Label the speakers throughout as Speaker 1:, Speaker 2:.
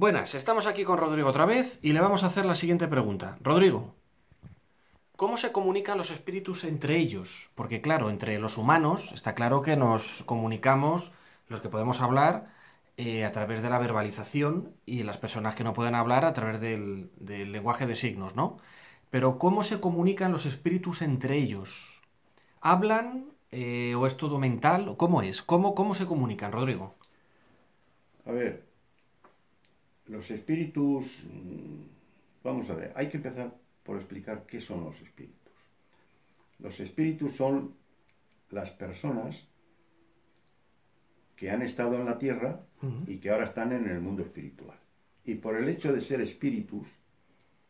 Speaker 1: Buenas, estamos aquí con Rodrigo otra vez y le vamos a hacer la siguiente pregunta. Rodrigo, ¿cómo se comunican los espíritus entre ellos? Porque claro, entre los humanos está claro que nos comunicamos, los que podemos hablar, eh, a través de la verbalización y las personas que no pueden hablar a través del, lenguaje de signos, ¿no? Pero ¿cómo se comunican los espíritus entre ellos? ¿Hablan eh, o es todo mental? ¿Cómo es? ¿Cómo, ¿Cómo se comunican, Rodrigo?
Speaker 2: A ver, los espíritus, mm, vamos a ver, hay que empezar por explicar qué son los espíritus. Los espíritus son las personas que han estado en la tierra y que ahora están en el mundo espiritual. Y por el hecho de ser espíritus,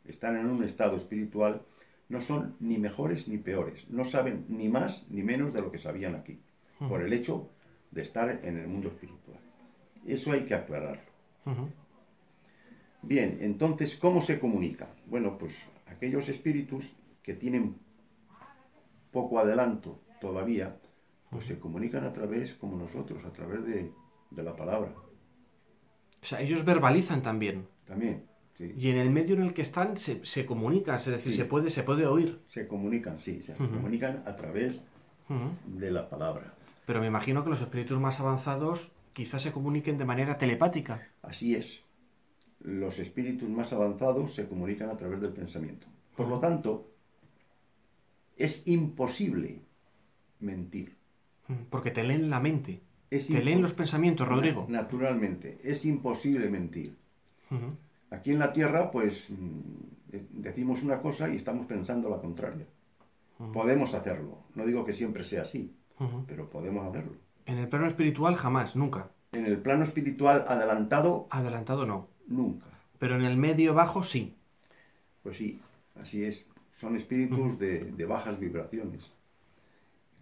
Speaker 2: están en un estado espiritual, no son ni mejores ni peores, no saben ni más ni menos de lo que sabían aquí, por el hecho de estar en el mundo espiritual. Eso hay que aclararlo. Bien, entonces, ¿cómo se comunica? Bueno, pues aquellos espíritus que tienen poco adelanto todavía, pues se comunican a través, como nosotros, a través de, de la palabra.
Speaker 1: O sea, ellos verbalizan también.
Speaker 2: También, sí.
Speaker 1: Y en el medio en el que están se, se comunican, es decir,
Speaker 2: Sí.
Speaker 1: se, puede, se puede oír.
Speaker 2: Se comunican, sí, se comunican a través de la palabra.
Speaker 1: Pero me imagino que los espíritus más avanzados quizás se comuniquen de manera telepática.
Speaker 2: Así es. Los espíritus más avanzados se comunican a través del pensamiento. Por lo tanto, es imposible mentir.
Speaker 1: Ujú. Porque te leen la mente.
Speaker 2: Es
Speaker 1: Te leen los pensamientos, Rodrigo.
Speaker 2: Naturalmente, es imposible mentir. Aquí en la Tierra, pues mm, de- decimos una cosa y estamos pensando la contraria. Podemos hacerlo. No digo que siempre sea así, pero podemos hacerlo.
Speaker 1: En el plano espiritual jamás, nunca.
Speaker 2: En el plano espiritual adelantado,
Speaker 1: Adelantado no.
Speaker 2: Nunca.
Speaker 1: Pero en el medio bajo sí.
Speaker 2: Pues sí, así es. Son espíritus de, de bajas vibraciones.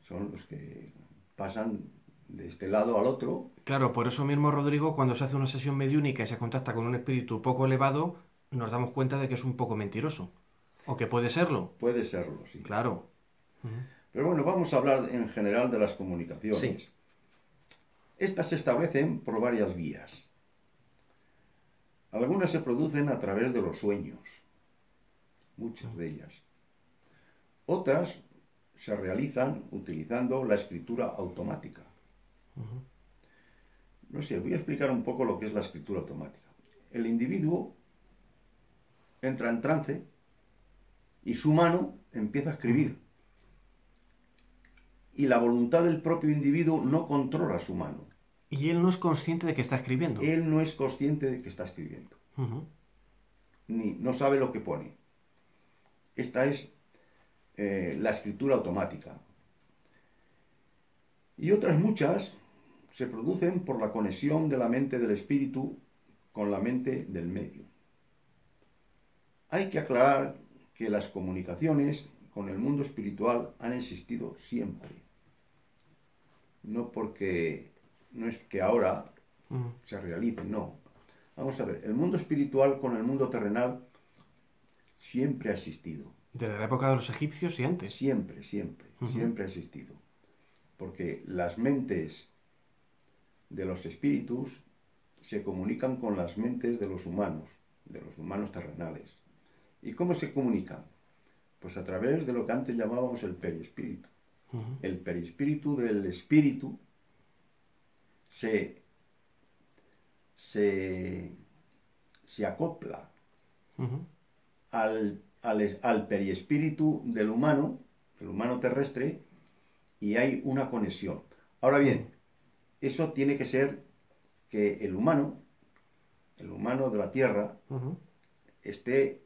Speaker 2: Son los que pasan de este lado al otro.
Speaker 1: Claro, por eso mismo, Rodrigo, cuando se hace una sesión mediúnica y se contacta con un espíritu poco elevado, nos damos cuenta de que es un poco mentiroso. O que puede serlo.
Speaker 2: Puede serlo, sí.
Speaker 1: Claro.
Speaker 2: Pero bueno, vamos a hablar en general de las comunicaciones.
Speaker 1: Sí.
Speaker 2: Estas se establecen por varias vías. Algunas se producen a través de los sueños, muchas de ellas. Otras se realizan utilizando la escritura automática. No sé, voy a explicar un poco lo que es la escritura automática. El individuo entra en trance y su mano empieza a escribir. Y la voluntad del propio individuo no controla su mano.
Speaker 1: Y él no es consciente de que está escribiendo.
Speaker 2: Él no es consciente de que está escribiendo, ni no sabe lo que pone. Esta es eh, la escritura automática. Y otras muchas se producen por la conexión de la mente del espíritu con la mente del medio. Hay que aclarar que las comunicaciones con el mundo espiritual han existido siempre. No porque no es que ahora
Speaker 1: Ujú.
Speaker 2: se realice, no. Vamos a ver, el mundo espiritual con el mundo terrenal siempre ha existido.
Speaker 1: Desde la época de los egipcios y antes.
Speaker 2: Siempre, siempre, siempre ha existido. Porque las mentes de los espíritus se comunican con las mentes de los humanos, de los humanos terrenales. ¿Y cómo se comunican? Pues a través de lo que antes llamábamos el perispíritu.
Speaker 1: Ujú.
Speaker 2: El perispíritu del espíritu se, se, se acopla al, al, al perispíritu del humano, el humano terrestre, y hay una conexión. Ahora bien, eso tiene que ser que el humano, el humano de la Tierra, esté,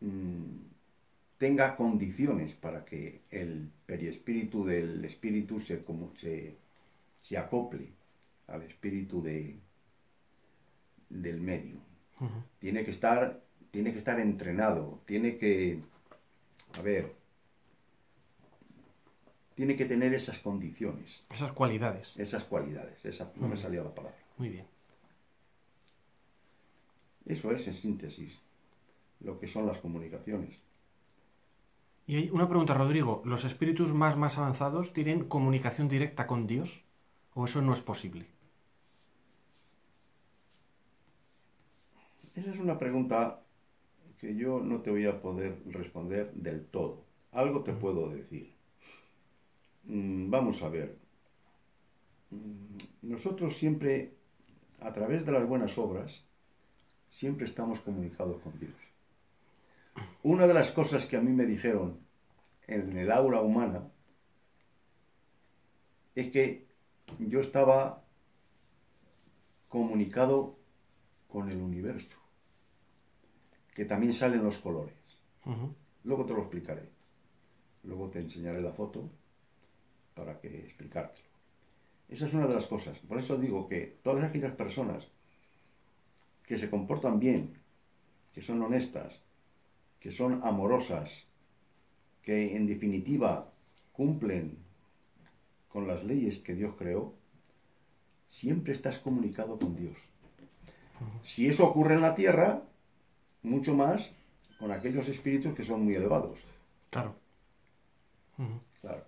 Speaker 2: mm, tenga condiciones para que el perispíritu del espíritu se, como, se, se acople al espíritu de, del medio tiene que estar tiene que estar entrenado tiene que a ver tiene que tener esas condiciones
Speaker 1: Esas cualidades.
Speaker 2: esas cualidades esa, no me salía la palabra
Speaker 1: Muy bien.
Speaker 2: eso es en síntesis lo que son las comunicaciones
Speaker 1: Y hay una pregunta, Rodrigo. ¿Los espíritus más, más avanzados tienen comunicación directa con Dios? ¿O eso no es posible?
Speaker 2: Esa es una pregunta que yo no te voy a poder responder del todo. Algo te puedo decir. Mm, vamos a ver. Mm, nosotros siempre, a través de las buenas obras, siempre estamos comunicados con Dios. Una de las cosas que a mí me dijeron en el aura humana es que yo estaba comunicado con el universo, que también salen los colores. Luego te lo explicaré. Luego te enseñaré la foto para que explicártelo. Esa es una de las cosas. Por eso digo que todas aquellas personas que se comportan bien, que son honestas, que son amorosas, que en definitiva cumplen con las leyes que Dios creó, siempre estás comunicado con Dios. Si eso ocurre en la tierra, mucho más con aquellos espíritus que son muy elevados.
Speaker 1: Claro.
Speaker 2: Claro.